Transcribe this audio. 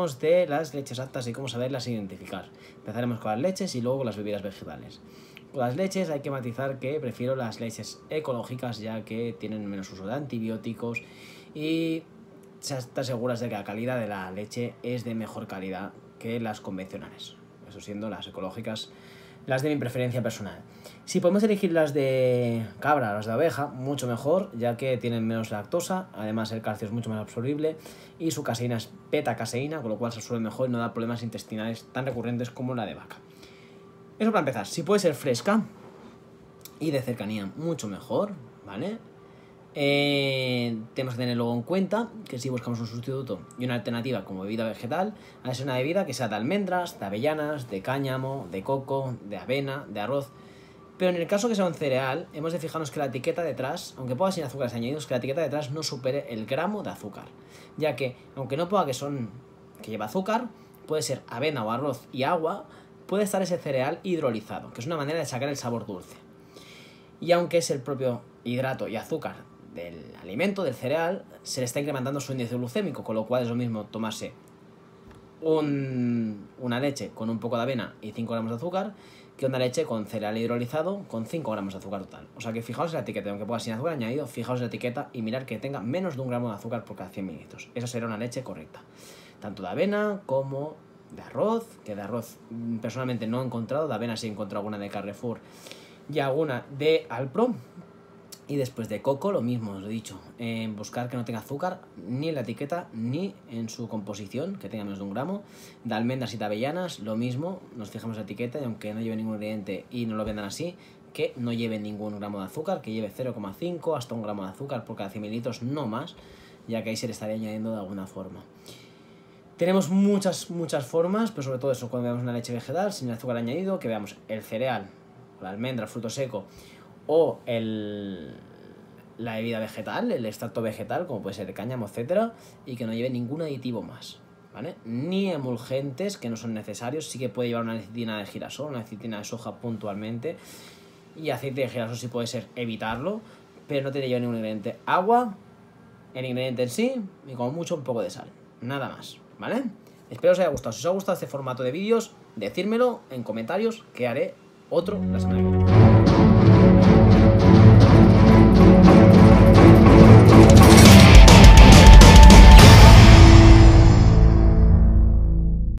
de las leches aptas y cómo saberlas identificar. Empezaremos con las leches y luego con las bebidas vegetales. Con las leches hay que matizar que prefiero las leches ecológicas ya que tienen menos uso de antibióticos y se está seguras de que la calidad de la leche es de mejor calidad que las convencionales. Eso siendo las ecológicas las de mi preferencia personal. Si podemos elegir las de cabra las de oveja, mucho mejor, ya que tienen menos lactosa, además el calcio es mucho más absorbible y su caseína es beta-caseína, con lo cual se absorbe mejor y no da problemas intestinales tan recurrentes como la de vaca. Eso para empezar, si puede ser fresca y de cercanía, mucho mejor, ¿vale? Eh, tenemos que tener luego en cuenta que si buscamos un sustituto y una alternativa como bebida vegetal, ha ser una bebida que sea de almendras, de avellanas, de cáñamo, de coco, de avena, de arroz. Pero en el caso que sea un cereal, hemos de fijarnos que la etiqueta detrás, aunque pueda sin azúcares añadidos, que la etiqueta detrás no supere el gramo de azúcar. Ya que, aunque no pueda que son que lleva azúcar, puede ser avena o arroz y agua, puede estar ese cereal hidrolizado, que es una manera de sacar el sabor dulce. Y aunque es el propio hidrato y azúcar del alimento, del cereal, se le está incrementando su índice glucémico, con lo cual es lo mismo tomarse una leche con un poco de avena y 5 gramos de azúcar que una leche con cereal hidrolizado con 5 gramos de azúcar total. O sea que fijaos en la etiqueta, aunque pueda sin azúcar añadido, fijaos en la etiqueta y mirar que tenga menos de un gramo de azúcar por cada 100 mililitros. Esa será una leche correcta. Tanto de avena como de arroz, que de arroz mm, personalmente no he encontrado, de avena sí he encontrado alguna de Carrefour y alguna de Alpro, y después de coco, lo mismo, os he dicho, buscar que no tenga azúcar ni en la etiqueta ni en su composición, que tenga menos de un gramo. De almendras y de avellanas, lo mismo, nos fijamos la etiqueta y aunque no lleve ningún ingrediente y no lo vendan así, que no lleve ningún gramo de azúcar, que lleve 0,5 hasta un gramo de azúcar por cada 100 mililitros, no más, ya que ahí se le estaría añadiendo de alguna forma. Tenemos muchas, muchas formas, pero sobre todo eso, cuando veamos una leche vegetal sin azúcar añadido, que veamos el cereal, la almendra, el fruto seco o el, la bebida vegetal, el extracto vegetal, como puede ser el cáñamo, etcétera, y que no lleve ningún aditivo más. ¿Vale? Ni emulgentes que no son necesarios, sí que puede llevar una lecitina de girasol, una lecitina de soja puntualmente, y aceite de girasol sí puede ser evitarlo, pero no tiene llevar ningún ingrediente. Agua, el ingrediente en sí, y como mucho un poco de sal. Nada más, ¿vale? Espero os haya gustado. Si os ha gustado este formato de vídeos, decírmelo en comentarios que haré otro la semana que viene.